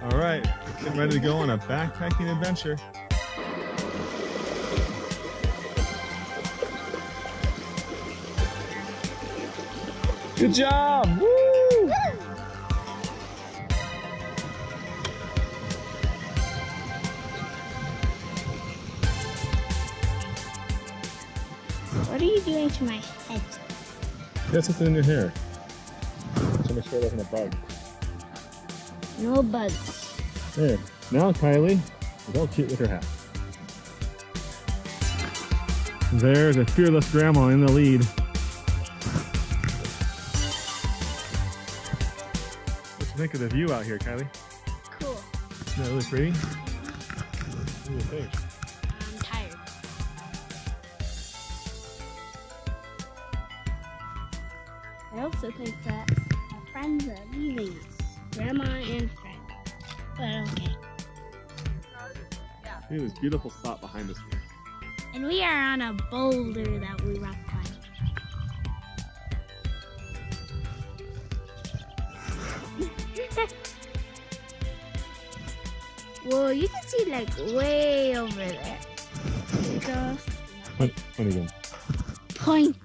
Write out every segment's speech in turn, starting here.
All right, getting ready to go on a backpacking adventure. Good job! Woo! What are you doing to my head? You got something in your hair. So make sure it a bug. No bugs. There. Now Kylie is all cute with her hat. There's a fearless grandma in the lead. What you think of the view out here, Kylie? Cool. Isn't that really pretty? What do you think? I'm tired. I also think that our friends are leaving us. Grandma and friend. But okay. Look at this beautiful spot behind us here. And we are on a boulder that we rock climb. Whoa, you can see like way over there. Just When, when again? point.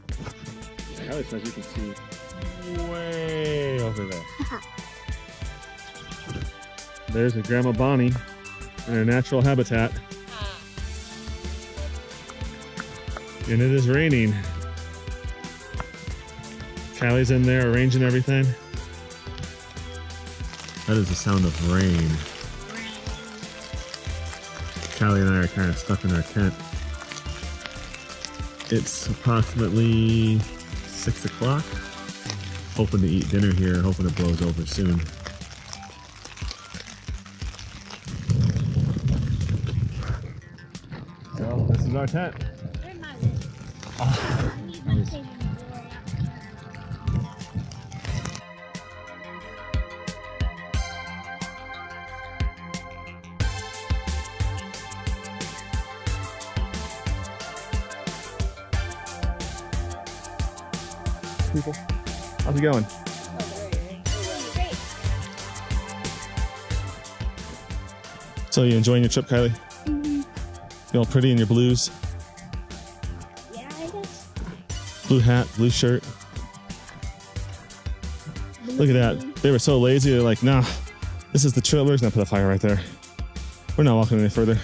Kylie says you can see way There's a Grandma Bonnie in her natural habitat. And it is raining. Kylie's in there arranging everything. That is the sound of rain. Callie and I are kind of stuck in our tent. It's approximately six o'clock. Hoping to eat dinner here, hoping it blows over soon. Is our tent. People, how's it going? So you enjoying your trip, Kylie? You all pretty in your blues? Yeah, I guess. Blue hat, blue shirt. Look at that. They were so lazy. They're like, nah, this is the trail. We're just gonna put a fire right there. We're not walking any further.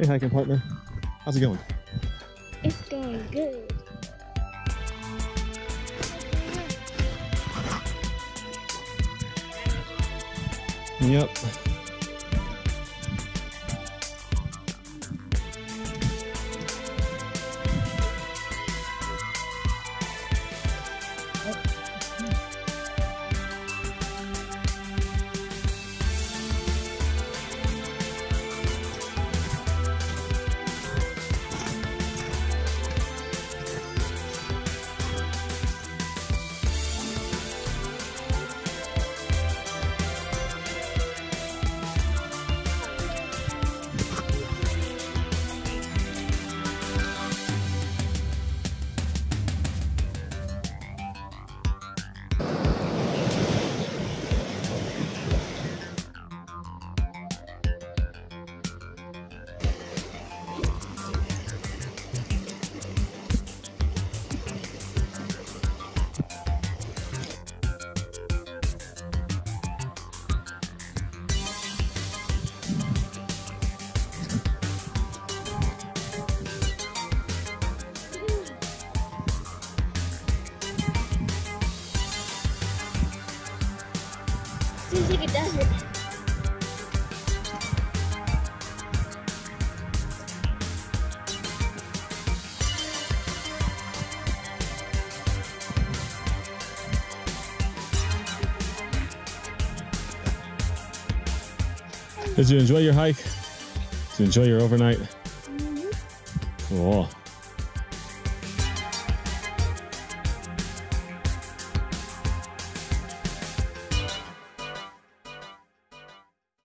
Hey, hiking partner. How's it going? It's going good. Yep. Seems like it does it. Did you enjoy your hike? Did you enjoy your overnight? Mhm. Cool.